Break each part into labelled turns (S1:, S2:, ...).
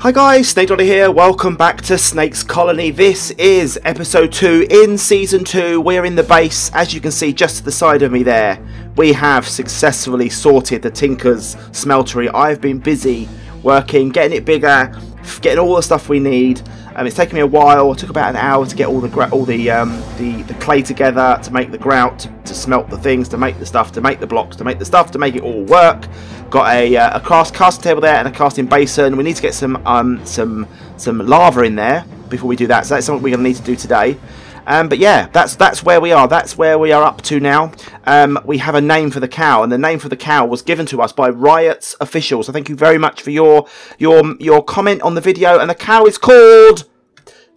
S1: Hi guys, Snake Doctor here. Welcome back to Snake's Colony. This is episode 2 in season 2. We're in the base, as you can see just to the side of me there. We have successfully sorted the Tinker's smeltery. I've been busy working, getting it bigger, getting all the stuff we need. Um, it's taken me a while. It took about an hour to get all the all the, um, the the clay together, to make the grout, to, to smelt the things, to make the stuff, to make the blocks, to make the stuff, to make it all work. Got a, uh, a cast casting table there and a casting basin. We need to get some um, some some lava in there before we do that. So that's something we're going to need to do today. Um, but yeah, that's that's where we are. That's where we are up to now. Um, we have a name for the cow, and the name for the cow was given to us by Riot's officials. So thank you very much for your your your comment on the video. And the cow is called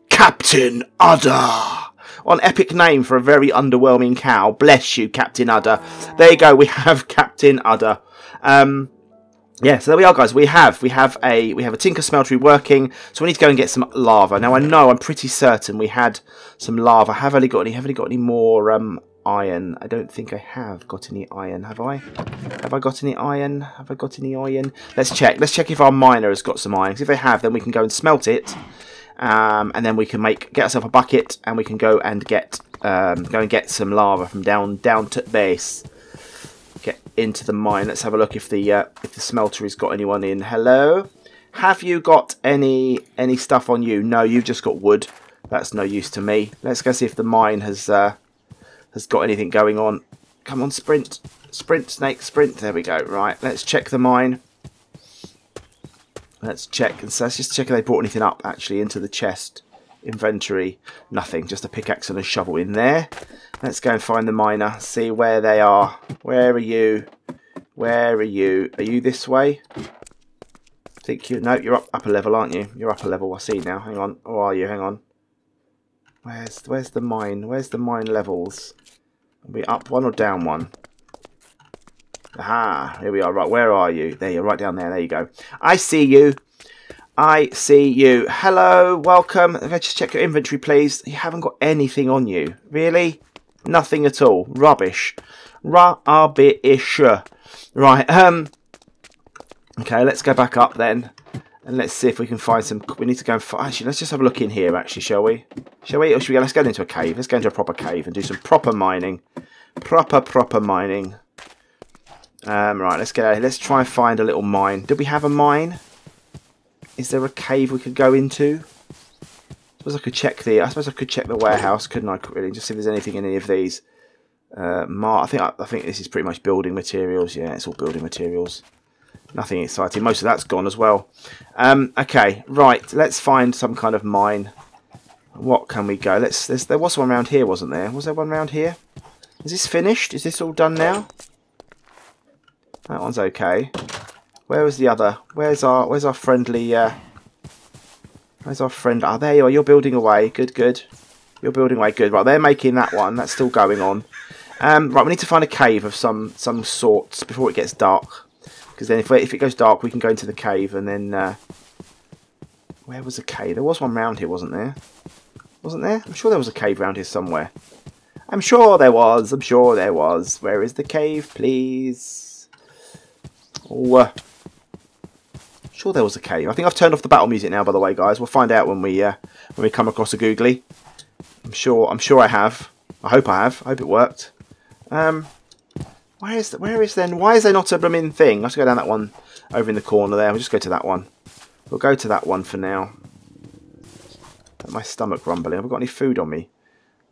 S1: Captain Udder on epic name for a very underwhelming cow. Bless you, Captain Udder. There you go. We have Captain Udder. Um, yeah, so there we are, guys. We have we have a we have a Tinker Smeltery working, so we need to go and get some lava. Now I know I'm pretty certain we had some lava. Have I got any? Have I got any more um, iron? I don't think I have got any iron. Have I? Have I got any iron? Have I got any iron? Let's check. Let's check if our miner has got some iron. If they have, then we can go and smelt it, um, and then we can make get ourselves a bucket, and we can go and get um, go and get some lava from down down to base get into the mine. Let's have a look if the uh, if the smelter has got anyone in. Hello, have you got any any stuff on you? No, you've just got wood. That's no use to me. Let's go see if the mine has uh, has got anything going on. Come on, sprint, sprint, snake, sprint. There we go. Right, let's check the mine. Let's check. And so let's just check if they brought anything up actually into the chest inventory. Nothing. Just a pickaxe and a shovel in there. Let's go and find the miner, see where they are. Where are you? Where are you? Are you this way? I think you... No, you're up upper level, aren't you? You're upper level, I see now. Hang on. Or are you? Hang on. Where's where's the mine? Where's the mine levels? Are we up one or down one? Aha, here we are. Right, where are you? There, you're right down there. There you go. I see you. I see you. Hello, welcome. Let's just check your inventory, please. You haven't got anything on you. Really? Nothing at all. Rubbish. Rubbish. Right, um... Okay, let's go back up then. And let's see if we can find some... We need to go and... Find, actually, let's just have a look in here, actually, shall we? Shall we? Or should we go? Let's go into a cave. Let's go into a proper cave and do some proper mining. Proper, proper mining. Um, right, let's go. Let's try and find a little mine. Did we have a mine? Is there a cave we could go into? I suppose I could check the. I suppose I could check the warehouse, couldn't I? Really, just see if there's anything in any of these. Uh, Mar, I think I, I think this is pretty much building materials. Yeah, it's all building materials. Nothing exciting. Most of that's gone as well. Um, okay, right. Let's find some kind of mine. What can we go? Let's. There was one around here, wasn't there? Was there one around here? Is this finished? Is this all done now? That one's okay. Where was the other? Where's our Where's our friendly? Uh, Where's our friend? Ah, oh, there you are. You're building away. Good, good. You're building away. Good. Right, they're making that one. That's still going on. Um, right, we need to find a cave of some some sorts before it gets dark. Because then if, we, if it goes dark, we can go into the cave and then... Uh, where was the cave? There was one round here, wasn't there? Wasn't there? I'm sure there was a cave around here somewhere. I'm sure there was. I'm sure there was. Where is the cave, please? Oh, uh, Sure, there was a cave. I think I've turned off the battle music now. By the way, guys, we'll find out when we uh, when we come across a googly. I'm sure. I'm sure I have. I hope I have. I hope it worked. Um, where is where is then? Why is there not a blooming thing? Let's go down that one over in the corner there. We'll just go to that one. We'll go to that one for now. My stomach rumbling. Have I got any food on me?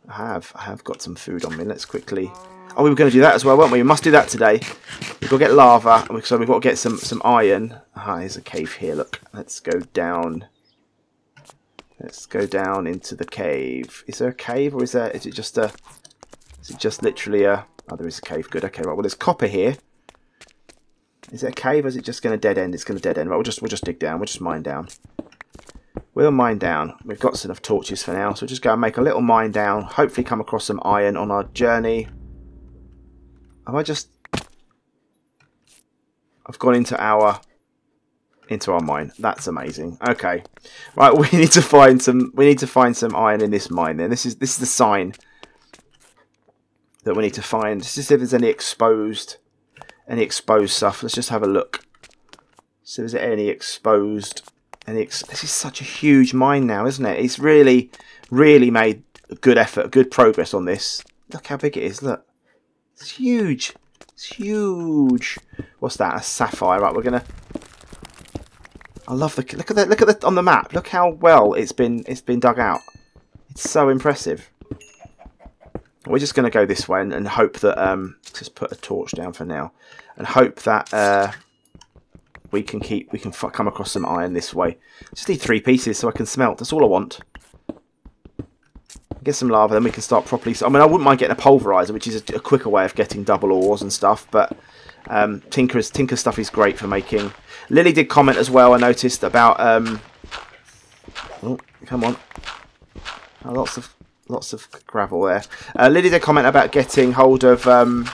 S1: I have. I have got some food on me. Let's quickly Oh, we were going to do that as well, weren't we? We must do that today. We've got to get lava, so we've got to get some, some iron. Ah, there's a cave here, look. Let's go down. Let's go down into the cave. Is there a cave, or is there, is it just a, is it just literally a, oh, there is a cave, good, okay, right, well, there's copper here. Is it a cave, or is it just going to dead end? It's going to dead end, right, we'll just, we'll just dig down, we'll just mine down. We'll mine down. We've got enough torches for now, so we'll just go and make a little mine down, hopefully come across some iron on our journey. Have I just... I've gone into our into our mine. That's amazing. Okay. Right, we need to find some we need to find some iron in this mine then. This is this is the sign that we need to find. Just see if there's any exposed any exposed stuff. Let's just have a look. See if there's any exposed And this is such a huge mine now, isn't it? It's really, really made a good effort, good progress on this. Look how big it is, look. It's huge. It's huge. What's that? A sapphire. Right, we're gonna. I love the look at that. Look at that on the map. Look how well it's been. It's been dug out. It's so impressive. We're just to go this way and, and, hope that um, just put a torch down for now, and hope that uh, we can keep we can come across some iron this way. Just need three pieces so I can smelt. That's all I want. Get some lava, then we can start properly. So, I mean, I wouldn't mind getting a pulverizer, which is a, a quicker way of getting double ores and stuff. But um, Tinker's Tinker stuff is great for making. Lily did comment as well. I noticed about. Um, oh, come on! Oh, lots of lots of gravel there. Uh, Lily did comment about getting hold of. Um,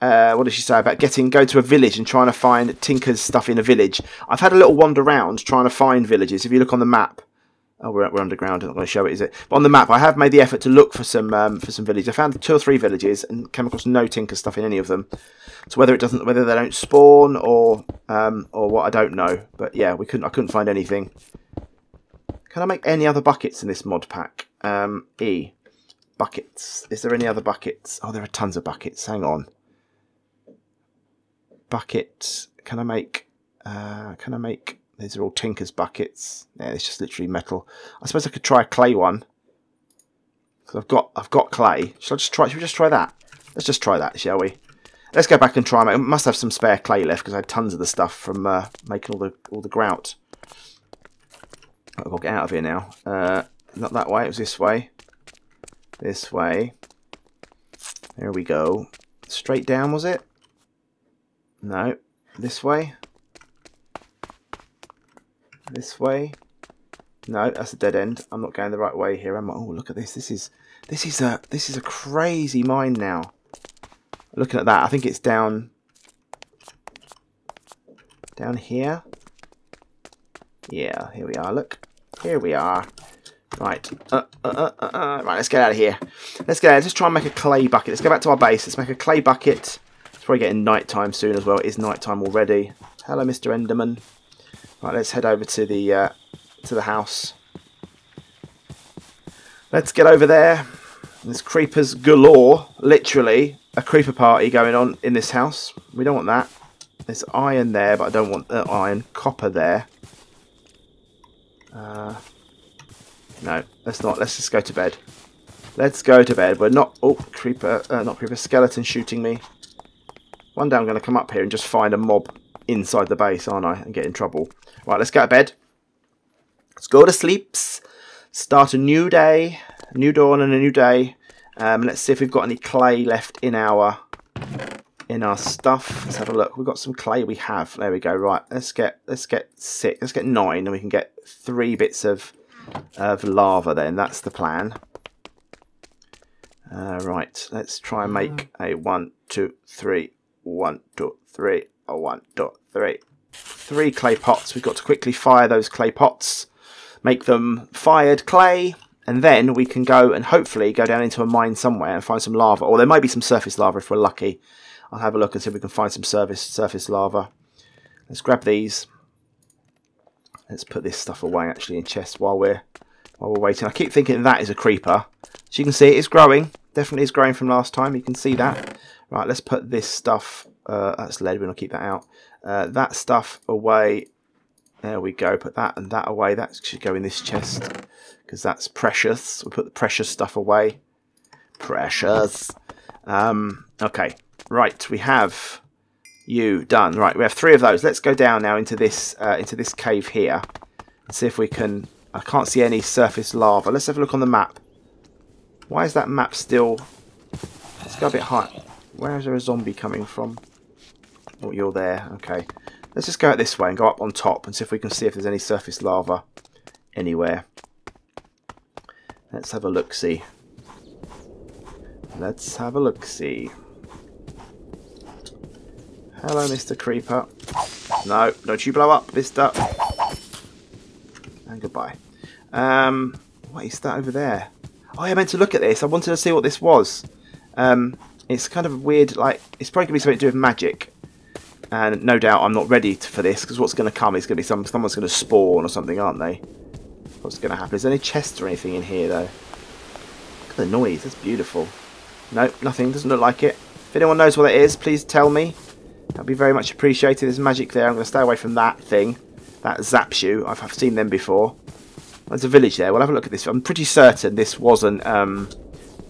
S1: uh, what did she say about getting go to a village and trying to find Tinker's stuff in a village? I've had a little wander around trying to find villages. If you look on the map, Oh, we're, we're underground. I'm not going to show it, is it? But on the map, I have made the effort to look for some um, for some villages. I found two or three villages and came across no tinker stuff in any of them. So whether it doesn't, whether they don't spawn or um, or what, I don't know. But yeah, we couldn't. I couldn't find anything. Can I make any other buckets in this mod pack? Um, e buckets. Is there any other buckets? Oh, there are tons of buckets. Hang on. Bucket. Can I make? Uh, can I make? These are all Tinker's buckets. Yeah, it's just literally metal. I suppose I could try a clay one. Cause I've got I've got clay. Should I just try? Should we just try that? Let's just try that, shall we? Let's go back and try. I must have some spare clay left because I had tons of the stuff from uh, making all the all the grout. I've got get out of here now. Uh, not that way. It was this way. This way. There we go. Straight down was it? No. This way. This way? No, that's a dead end. I'm not going the right way here, am I? Oh, look at this. This is this is a this is a crazy mine now. Looking at that, I think it's down down here. Yeah, here we are. Look, here we are. Right, uh, uh, uh, uh, right. Let's get out of here. Let's get out. Let's try and make a clay bucket. Let's go back to our base. Let's make a clay bucket. It's probably getting night time soon as well. It is night time already. Hello, Mr. Enderman. Right, let's head over to the uh, to the house. Let's get over there. There's creepers galore. Literally a creeper party going on in this house. We don't want that. There's iron there, but I don't want the iron. Copper there. Uh, no, let's not. Let's just go to bed. Let's go to bed. We're not... Oh, creeper. Uh, not creeper. Skeleton shooting me. One day I'm going to come up here and just find a mob inside the base, aren't I? And get in trouble. Right, let's get to bed. Let's go to sleeps. Start a new day, a new dawn and a new day. Um, let's see if we've got any clay left in our in our stuff. Let's have a look. We've got some clay. We have. There we go. Right. Let's get let's get six. Let's get nine, and we can get three bits of of lava. Then that's the plan. Uh, right. Let's try and make a one, two, three, one, two, three, a one, two, three. Three clay pots. We've got to quickly fire those clay pots, make them fired clay, and then we can go and hopefully go down into a mine somewhere and find some lava. Or there might be some surface lava if we're lucky. I'll have a look and see if we can find some surface surface lava. Let's grab these. Let's put this stuff away actually in chests while we're while we're waiting. I keep thinking that is a creeper. As you can see, it is growing. Definitely is growing from last time. You can see that. Right, let's put this stuff. Uh, that's lead. We're gonna keep that out. Uh, that stuff away. There we go. Put that and that away. That should go in this chest because that's precious. We put the precious stuff away. Precious. Um, okay. Right. We have you done. Right. We have three of those. Let's go down now into this uh, into this cave here and see if we can. I can't see any surface lava. Let's have a look on the map. Why is that map still? Let's go a bit higher. Where is there a zombie coming from? Oh, you're there. Okay. Let's just go out this way and go up on top and see if we can see if there's any surface lava anywhere. Let's have a look-see. Let's have a look-see. Hello, Mr. Creeper. No, don't you blow up, Mister. And goodbye. Um, what is that over there? Oh, I meant to look at this. I wanted to see what this was. Um, it's kind of weird, like, it's probably going to be something to do with magic And no doubt I'm not ready for this, because what's going to come is going to be some someone's going to spawn or something, aren't they? What's going to happen? Is there any chests or anything in here, though? Look at the noise. That's beautiful. Nope, nothing. Doesn't look like it. If anyone knows what it is, please tell me. That'd be very much appreciated. There's magic there. I'm going to stay away from that thing. That zaps you. I've, I've seen them before. There's a village there. We'll have a look at this. I'm pretty certain this wasn't... Um,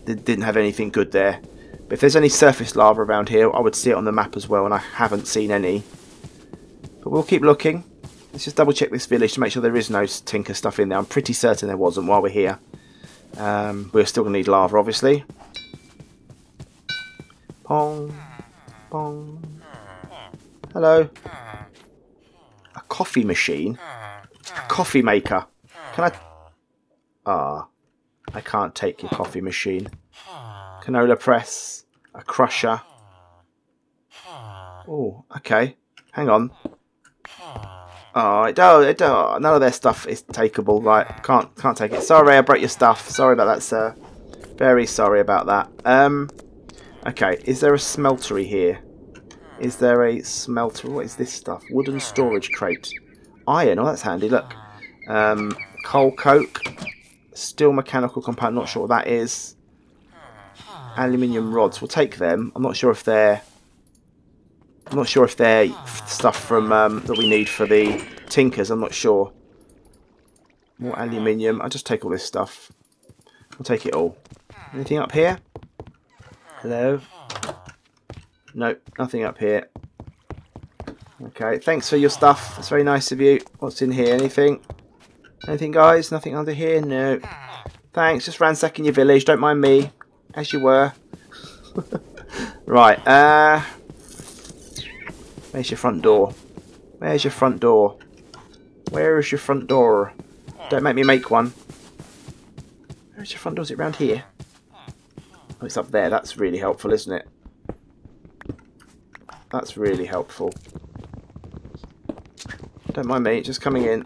S1: didn't have anything good there. But if there's any surface lava around here, I would see it on the map as well, and I haven't seen any. But we'll keep looking. Let's just double check this village to make sure there is no tinker stuff in there. I'm pretty certain there wasn't while we're here. Um, we're still going to need lava, obviously. Pong. Pong. Hello. A coffee machine? A coffee maker. Can I... Ah. I can't take your coffee machine. Canola press. A crusher. Oh, okay. Hang on. Oh, it, oh, it, oh, none of their stuff is takeable. Right, can't can't take it. Sorry, I broke your stuff. Sorry about that, sir. Very sorry about that. Um, okay, is there a smeltery here? Is there a smelter? What is this stuff? Wooden storage crate. Iron. Oh, that's handy. Look. Um, coal coke. Steel mechanical component. Not sure what that is. Aluminium rods. We'll take them. I'm not sure if they're I'm not sure if they're stuff from um, that we need for the tinkers. I'm not sure. More aluminium. I'll just take all this stuff. We'll take it all. Anything up here? Hello? Nope, nothing up here. Okay, thanks for your stuff. That's very nice of you. What's in here? Anything? Anything, guys? Nothing under here? No. Thanks. Just ransacking your village. Don't mind me. As you were. right. Uh... Where's your front door? Where's your front door? Where is your front door? Don't make me make one. Where's your front door? Is it around here? Oh, it's up there. That's really helpful, isn't it? That's really helpful. Don't mind me, just coming in.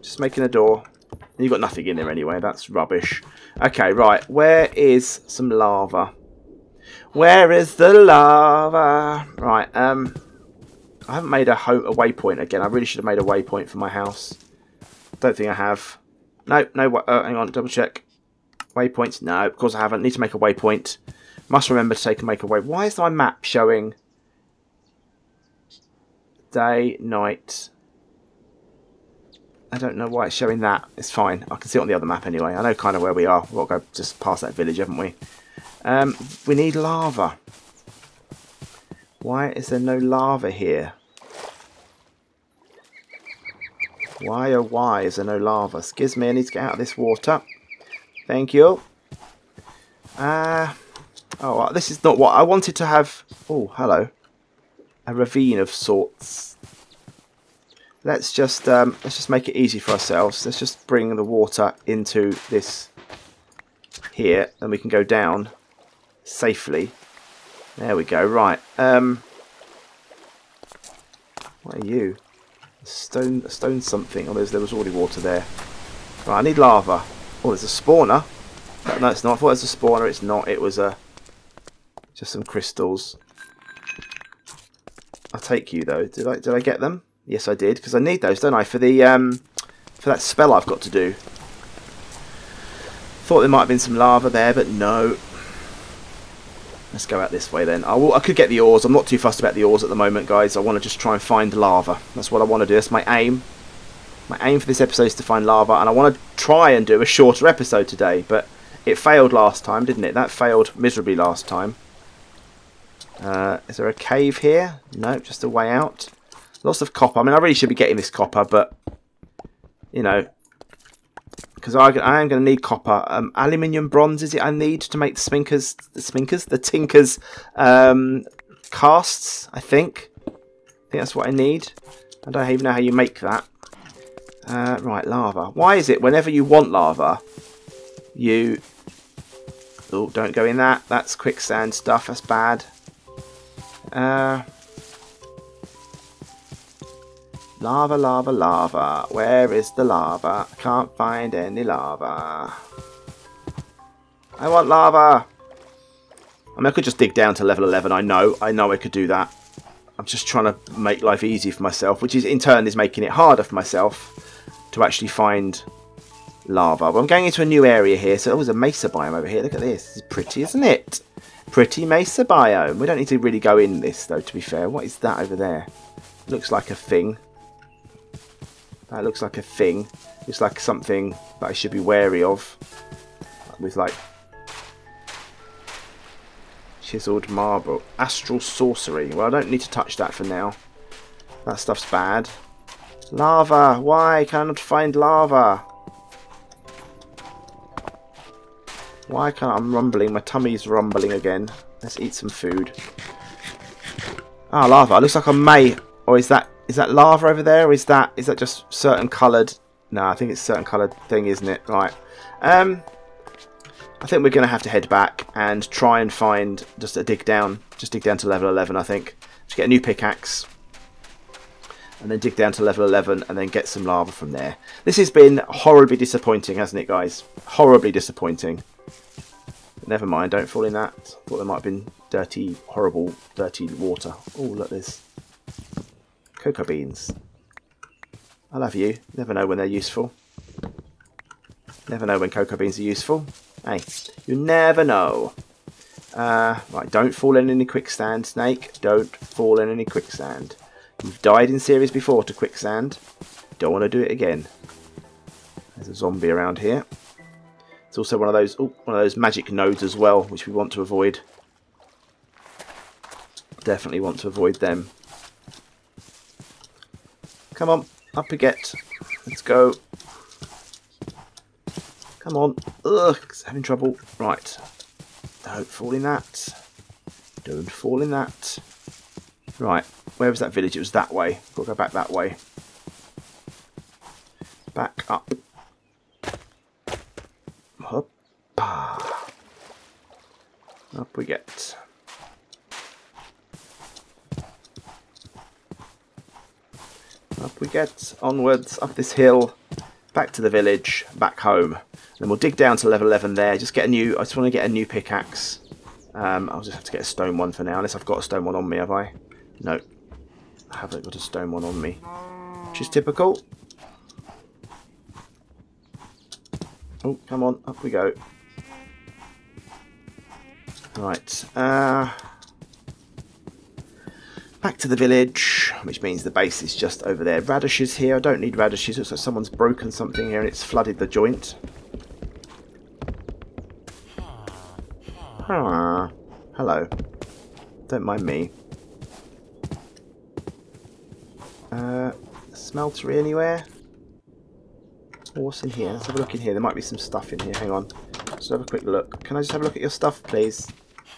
S1: Just making a door. You've got nothing in there anyway, that's rubbish. Okay, right, where is some lava? Where is the lava? Right, um, I haven't made a, a waypoint again. I really should have made a waypoint for my house. Don't think I have. No, no, uh, hang on, double check. Waypoints? No, of course I haven't. Need to make a waypoint. Must remember to take and make a way. Why is my map showing day, night? I don't know why it's showing that. It's fine. I can see it on the other map anyway. I know kind of where we are. We'll go just past that village, haven't we? Um, we need lava. Why is there no lava here? Why oh why is there no lava? Excuse me, I need to get out of this water. Thank you. Uh, oh, this is not what I wanted to have. Oh, hello. A ravine of sorts. Let's just um, let's just make it easy for ourselves. Let's just bring the water into this here, and we can go down safely. There we go. Right. Um, what are you? Stone, stone something. Oh, there was already water there. Right, I need lava. Oh, there's a spawner. No, no, it's not. I thought it was a spawner. It's not. It was a just some crystals. I'll take you though. Did I? Did I get them? Yes, I did. Because I need those, don't I? For the um, for that spell I've got to do. Thought there might have been some lava there, but no. Let's go out this way then. I, will, I could get the ores. I'm not too fussed about the ores at the moment, guys. I want to just try and find lava. That's what I want to do. That's my aim. My aim for this episode is to find lava, and I want to try and do a shorter episode today, but it failed last time, didn't it? That failed miserably last time. Uh, is there a cave here? No, just a way out. Lots of copper. I mean, I really should be getting this copper, but, you know, because I, I, am going to need copper. Um, aluminium bronze is it I need to make the spinkers, the spinkers, the tinkers um, casts, I think. I think that's what I need. I don't even know how you make that. Uh, right, lava. Why is it whenever you want lava, you... Oh, don't go in that. That's quicksand stuff. That's bad. Uh, Lava, lava, lava. Where is the lava? I can't find any lava. I want lava! I mean, I could just dig down to level 11. I know. I know I could do that. I'm just trying to make life easy for myself, which is in turn is making it harder for myself to actually find lava. But I'm going into a new area here, so oh, there's a mesa biome over here. Look at this. Is pretty, isn't it? Pretty mesa biome. We don't need to really go in this, though, to be fair. What is that over there? Looks like a thing. That looks like a thing. It's like something that I should be wary of. With, like, chiseled marble. Astral sorcery. Well, I don't need to touch that for now. That stuff's bad. Lava. Why cannot find lava? Why can't I'm rumbling? My tummy's rumbling again. Let's eat some food. Ah, lava. It looks like I may. Or is that is that lava over there? Or is that is that just certain coloured? No, I think it's certain coloured thing, isn't it? Right. Um. I think we're going to have to head back and try and find just a dig down. Just dig down to level 11, I think. Just get a new pickaxe. And then dig down to level 11 and then get some lava from there. This has been horribly disappointing, hasn't it, guys? Horribly disappointing. But never mind, don't fall in that. Thought there might have been dirty, horrible, dirty water. Oh, look, there's cocoa beans. I love you. Never know when they're useful. Never know when cocoa beans are useful. Hey, you never know. Uh, right, don't fall in any quicksand, Snake. Don't fall in any quicksand. You've died in series before to quicksand. Don't want to do it again. There's a zombie around here. It's also one of those ooh, one of those magic nodes as well, which we want to avoid. Definitely want to avoid them. Come on, up we get. Let's go. Come on. Ugh, having trouble. Right. Don't fall in that. Don't fall in that. Right. Where was that village? It was that way. To go back that way. Back. Up we get. Up we get, onwards, up this hill, back to the village, back home. Then we'll dig down to level 11 there, just get a new, I just want to get a new pickaxe. Um, I'll just have to get a stone one for now, unless I've got a stone one on me, have I? No, I haven't got a stone one on me, which is typical. Oh, come on, up we go. Right. Uh, back to the village, which means the base is just over there. Radishes here. I don't need radishes. Like someone's broken something here and it's flooded the joint. Ah, hello. Don't mind me. Uh, smeltery anywhere? What's in here? Let's have a look in here. There might be some stuff in here. Hang on. Let's have a quick look. Can I just have a look at your stuff, please?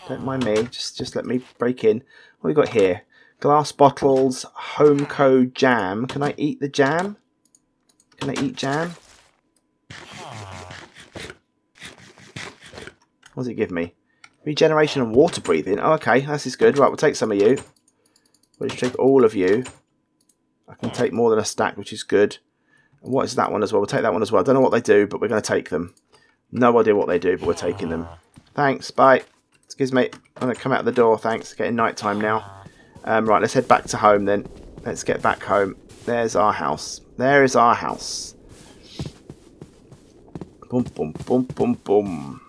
S1: Don't mind me. Just just let me break in. What we got here? Glass bottles, Homeco jam. Can I eat the jam? Can I eat jam? What does it give me? Regeneration and water breathing. Oh, okay, this is good. Right, we'll take some of you. We'll just take all of you. I can take more than a stack, which is good. And what is that one as well? We'll take that one as well. I don't know what they do, but we're going to take them. No idea what they do, but we're taking them. Thanks, bye. Excuse me, I'm going to come out the door, thanks. It's Getting night time now. Um, right, let's head back to home then. Let's get back home. There's our house. There is our house. Boom, boom, boom, boom, boom.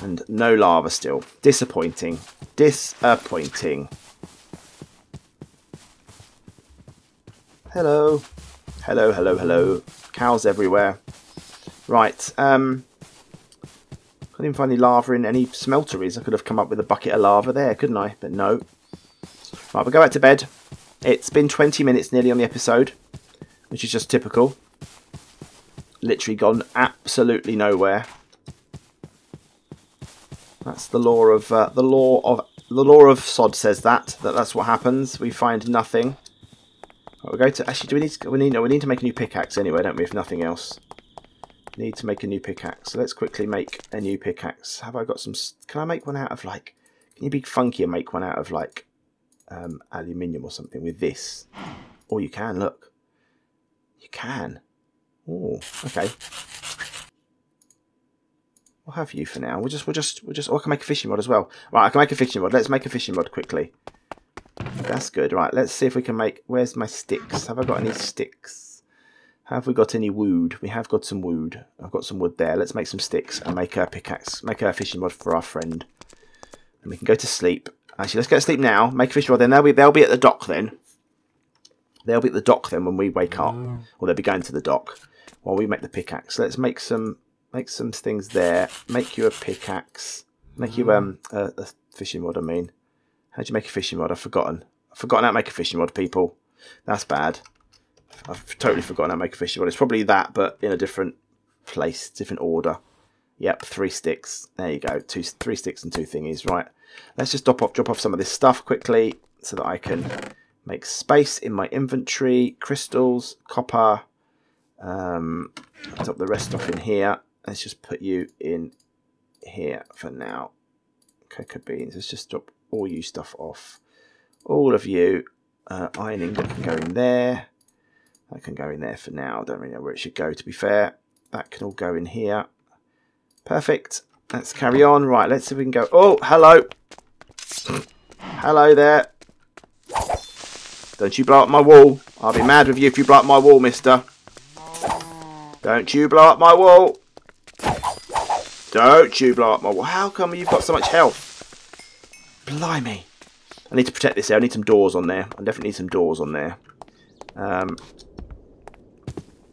S1: And no lava still. Disappointing. Disappointing. Hello. Hello, hello, hello. Cows everywhere. Right, um, I didn't find any lava in any smelteries. I could have come up with a bucket of lava there, couldn't I? But no. Right, we'll go back to bed. It's been 20 minutes nearly on the episode, which is just typical. Literally gone absolutely nowhere. That's the law of uh, the law of the law of sod says that that that's what happens. We find nothing. Right, we'll go to actually. Do we need? To, we need no. We need to make a new pickaxe anyway, don't we? If nothing else. Need to make a new pickaxe. So let's quickly make a new pickaxe. Have I got some... Can I make one out of like... Can you be funky and make one out of like um, aluminium or something with this? Or you can, look. You can. Oh, okay. We'll have you for now. We'll just, we'll just, we'll just, oh, I can make a fishing rod as well. Right, I can make a fishing rod. Let's make a fishing rod quickly. That's good. Right, let's see if we can make... Where's my sticks? Have I got any sticks? Have we got any wood? We have got some wood. I've got some wood there. Let's make some sticks and make a pickaxe. Make a fishing rod for our friend. And we can go to sleep. Actually, let's go to sleep now. Make a fishing rod. Then they'll be, they'll be at the dock then. They'll be at the dock then when we wake up. Or they'll be going to the dock while we make the pickaxe. Let's make some make some things there. Make you a pickaxe. Make you um a, a fishing rod, I mean. How do you make a fishing rod? I've forgotten. I've forgotten how to make a fishing rod, people. That's bad. I've totally forgotten how to make a fishing rod. It's probably that, but in a different place, different order. Yep, three sticks. There you go. Two, three sticks and two thingies. Right. Let's just drop off, drop off some of this stuff quickly so that I can make space in my inventory. Crystals, copper. Um, drop the rest off in here. Let's just put you in here for now. Cocoa beans. Let's just drop all you stuff off. All of you uh, ironing can go in there. That can go in there for now. I Don't really know where it should go to be fair. That can all go in here. Perfect. Let's carry on. Right, let's see if we can go. Oh, hello. hello there. Don't you blow up my wall. I'll be mad with you if you blow up my wall, mister. Don't you blow up my wall. Don't you blow up my wall. How come you've got so much health? Blimey. I need to protect this area. I need some doors on there. I definitely need some doors on there. Um,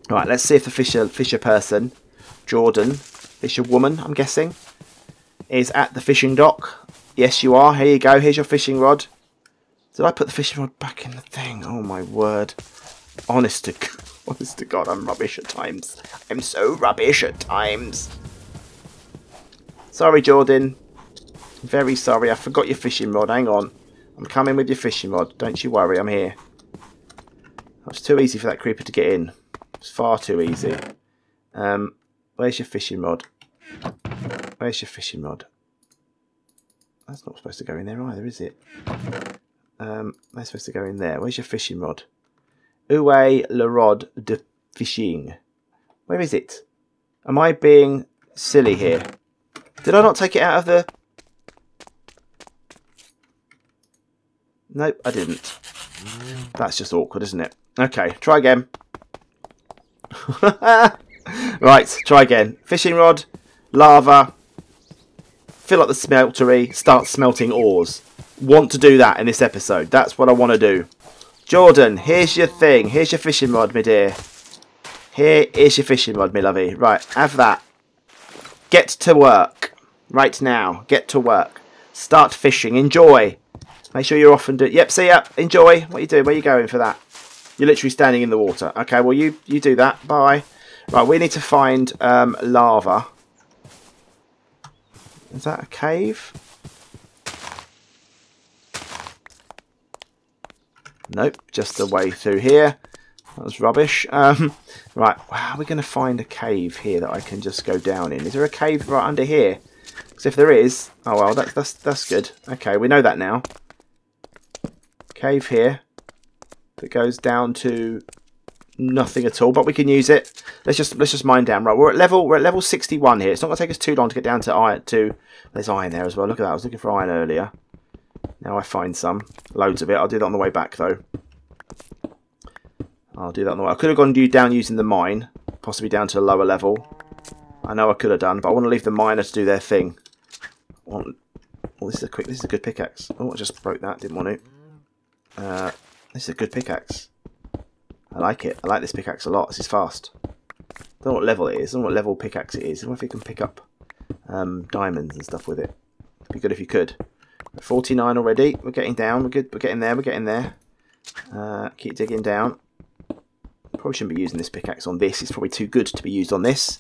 S1: right, let's see if the Fisher Fisher person, Jordan, Fisher woman, I'm guessing, is at the fishing dock. Yes, you are. Here you go. Here's your fishing rod. Did I put the fishing rod back in the thing? Oh, my word. Honest to, honest to God, I'm rubbish at times. I'm so rubbish at times. Sorry, Jordan. Very sorry, I forgot your fishing rod. Hang on. I'm coming with your fishing rod. Don't you worry, I'm here. It's too easy for that creeper to get in. It's far too easy. Um, where's your fishing rod? Where's your fishing rod? That's not supposed to go in there either, is it? Um, that's supposed to go in there. Where's your fishing rod? Est le rod de fishing? Where is it? Am I being silly here? Did I not take it out of the Nope, I didn't. That's just awkward, isn't it? Okay, try again. right, try again. Fishing rod, lava, fill up the smeltery, start smelting ores. Want to do that in this episode. That's what I want to do. Jordan, here's your thing. Here's your fishing rod, my dear. Here is your fishing rod, my lovey. Right, have that. Get to work. Right now. Get to work. Start fishing. Enjoy. Make sure you're off and do Yep, see ya. Enjoy. What are you doing? Where are you going for that? You're literally standing in the water. Okay, well, you, you do that. Bye. Right, we need to find um, lava. Is that a cave? Nope, just the way through here. That was rubbish. Um, right, how are we going to find a cave here that I can just go down in? Is there a cave right under here? Because if there is, oh well, that's that's that's good. Okay, we know that now cave here that goes down to nothing at all, but we can use it. Let's just let's just mine down. Right, we're at level we're at level 61 here. It's not gonna take us too long to get down to iron to there's iron there as well. Look at that. I was looking for iron earlier. Now I find some. Loads of it. I'll do that on the way back though. I'll do that on the way. I could have gone down using the mine, possibly down to a lower level. I know I could have done, but I want to leave the miner to do their thing. oh, this is a quick. This is a good pickaxe. Oh, I just broke that. Didn't want to. Uh, this is a good pickaxe. I like it. I like this pickaxe a lot. This is fast. Don't know what level it is. Don't know what level pickaxe it is. I wonder if you can pick up um, diamonds and stuff with it. It'd be good if you could. 49 already. We're getting down. We're good. We're getting there. We're getting there. Uh, keep digging down. Probably shouldn't be using this pickaxe on this. It's probably too good to be used on this.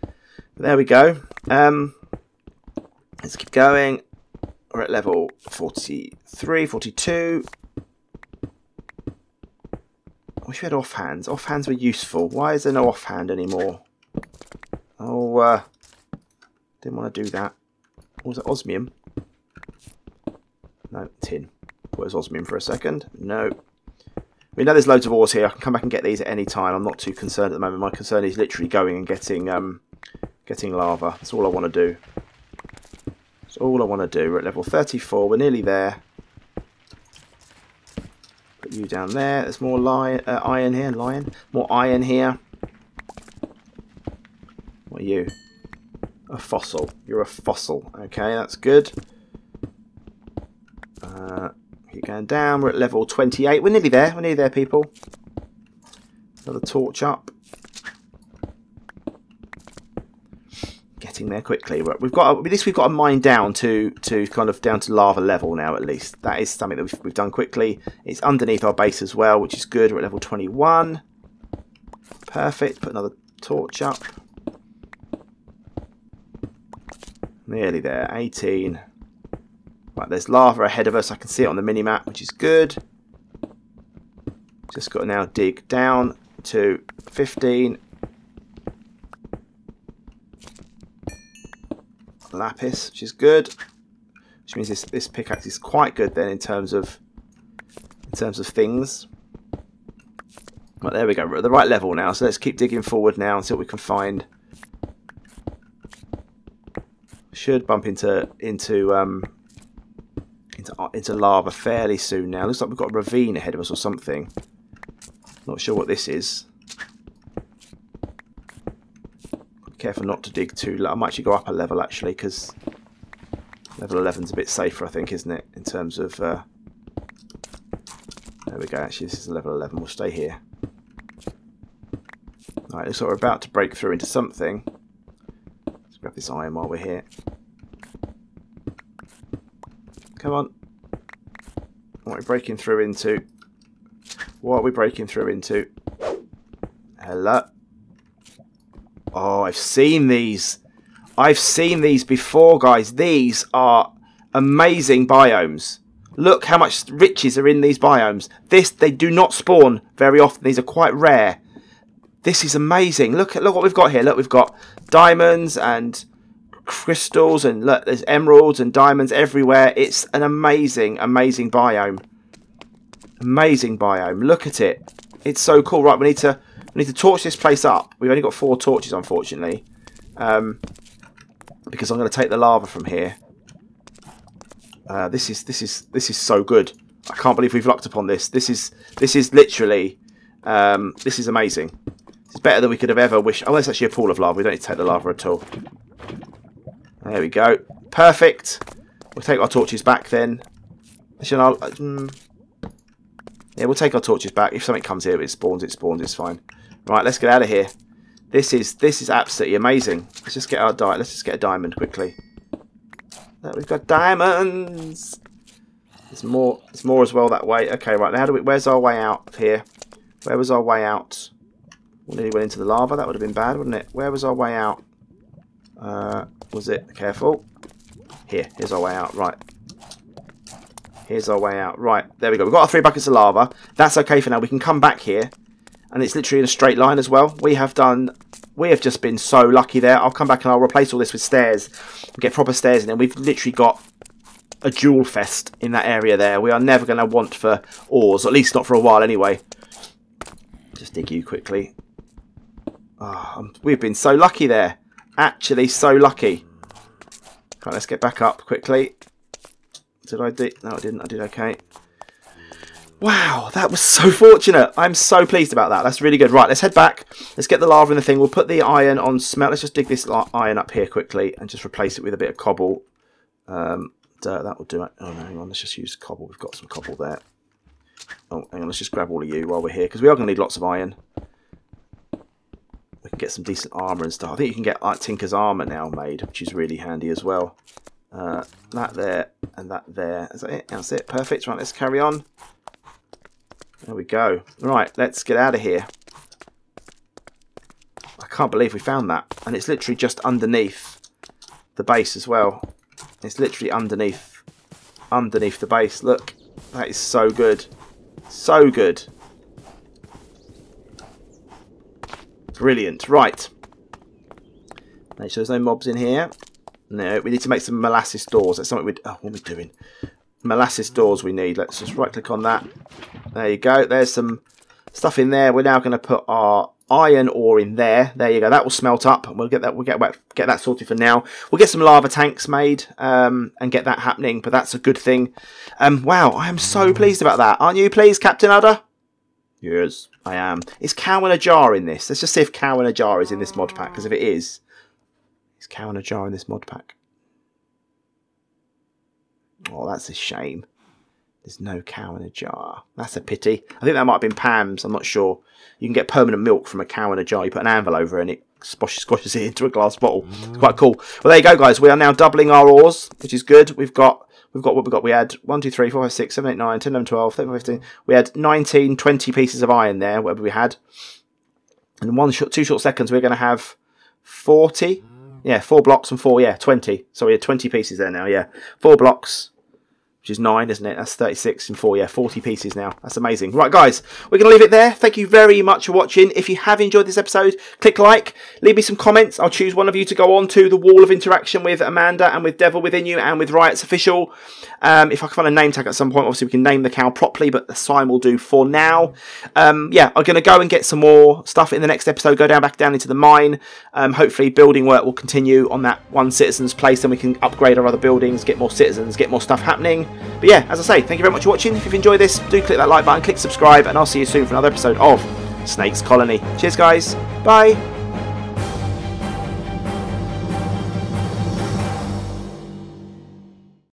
S1: But there we go. Um, let's keep going. We're at level 43, 42. Wish we had offhands. Offhands were useful. Why is there no offhand anymore? Oh, uh, didn't want to do that. What was it, osmium? No, tin. Where's osmium for a second? No. We know there's loads of ores here. I can come back and get these at any time. I'm not too concerned at the moment. My concern is literally going and getting um, getting lava. That's all I want to do. That's all I want to do. We're at level 34. We're nearly there. Put you down there. There's more lion, uh, iron here. Lion. More iron here. What are you? A fossil. You're a fossil. Okay, that's good. Uh, keep going down. We're at level 28. We're nearly there. We're nearly there, people. Another torch up. Getting there quickly. But We've got at least we've got a mine down to to kind of down to lava level now. At least that is something that we've, we've done quickly. It's underneath our base as well, which is good. We're at level 21. Perfect. Put another torch up. Nearly there. 18. Right, there's lava ahead of us. I can see it on the mini map, which is good. Just got to now dig down to 15. Lapis, which is good. Which means this, this pickaxe is quite good then in terms of in terms of things. Right, there we go. We're at the right level now, so let's keep digging forward now until we can find. Should bump into into um, into into lava fairly soon now. Looks like we've got a ravine ahead of us or something. Not sure what this is. Be careful not to dig too low. I might actually go up a level actually because level 11 is a bit safer I think isn't it in terms of uh, there we go actually this is level 11 we'll stay here Alright, like we're about to break through into something. Let's grab this iron while we're here. Come on. What are we breaking through into? What are we breaking through into? Hello. Oh, I've seen these. I've seen these before, guys. These are amazing biomes. Look how much riches are in these biomes. This, they do not spawn very often. These are quite rare. This is amazing. Look at look what we've got here. Look, we've got diamonds and crystals and look, there's emeralds and diamonds everywhere. It's an amazing, amazing biome. Amazing biome. Look at it. It's so cool. Right, we need to we need to torch this place up. We've only got four torches, unfortunately, um, because I'm going to take the lava from here. Uh, this is this is this is so good. I can't believe we've lucked upon this. This is this is literally um, this is amazing. It's better than we could have ever wished. Oh, that's actually a pool of lava. We don't need to take the lava at all. There we go. Perfect. We'll take our torches back then. I, um, yeah, we'll take our torches back. If something comes here, it spawns, it spawns, it's fine. Right, let's get out of here. This is this is absolutely amazing. Let's just get our di let's just get a diamond quickly. There, we've got diamonds. There's more there's more as well that way. Okay, right, now how do we where's our way out here? Where was our way out? We nearly went into the lava, that would have been bad, wouldn't it? Where was our way out? Uh, was it? Careful. Here, here's our way out. Right. Here's our way out. Right, there we go. We've got our three buckets of lava. That's okay for now. We can come back here. And it's literally in a straight line as well. We have done... We have just been so lucky there. I'll come back and I'll replace all this with stairs. Get proper stairs in there. We've literally got a jewel fest in that area there. We are never going to want for ores. At least not for a while anyway. Just dig you quickly. Oh, we've been so lucky there. Actually, so lucky. Right, let's get back up quickly. Did I do? No, I didn't. I did okay. Wow, that was so fortunate. I'm so pleased about that. That's really good. Right, let's head back. Let's get the lava in the thing. We'll put the iron on smelt. Let's just dig this iron up here quickly and just replace it with a bit of cobble. Um, dirt, that will do it. Oh, no, hang on. Let's just use cobble. We've got some cobble there. Oh, hang on. Let's just grab all of you while we're here because we are going to need lots of iron we can get some decent armor and stuff. I think you can get Tinker's armor now made, which is really handy as well. Uh, that there and that there. Is that it? That's it. Perfect. Right, let's carry on. There we go. Right, let's get out of here. I can't believe we found that. And it's literally just underneath the base as well. It's literally underneath underneath the base. Look, that is so good. So good. Brilliant. Right. Make sure there's no mobs in here. No, we need to make some molasses doors. That's something we... Oh, what are we doing? Molasses doors we need. Let's just right-click on that. There you go. There's some stuff in there. We're now going to put our iron ore in there. There you go. That will smelt up, and we'll get that. We'll get get that sorted for now. We'll get some lava tanks made um, and get that happening. But that's a good thing. Um, wow, I am so pleased about that. Aren't you pleased, Captain Udder? Yes, I am. Is cow in a jar in this? Let's just see if cow in a jar is in this mod pack. Because if it is, is cow in a jar in this mod pack? Oh, that's a shame. There's no cow in a jar. That's a pity. I think that might have been Pam's. I'm not sure. You can get permanent milk from a cow in a jar. You put an anvil over it and it squashes it into a glass bottle. It's quite cool. Well, there you go, guys. We are now doubling our ores, which is good. We've got we've got what we got. We had 1, 2, 3, 4, 5, 6, 7, 8, 9, 10, 11, 12, 13, 15. We had 19, 20 pieces of iron there, whatever we had. And in one short, two short seconds, we're going to have 40. Yeah, four blocks and four, yeah, 20. So we had 20 pieces there now, yeah. Four blocks, which is nine, isn't it? That's 36 and four, yeah, 40 pieces now. That's amazing. Right, guys, we're going to leave it there. Thank you very much for watching. If you have enjoyed this episode, click like, leave me some comments. I'll choose one of you to go on to the wall of interaction with Amanda and with Devil Within You and with Riot's Official. Um, if I can find a name tag at some point, obviously we can name the cow properly, but the sign will do for now. Um, yeah, I'm going to go and get some more stuff in the next episode, go down back down into the mine. Um, hopefully building work will continue on that one citizen's place, and we can upgrade our other buildings, get more citizens, get more stuff happening. But yeah, as I say, thank you very much for watching. If you've enjoyed this, do click that like button, click subscribe, and I'll see you soon for another episode of Snake's Colony. Cheers, guys. Bye.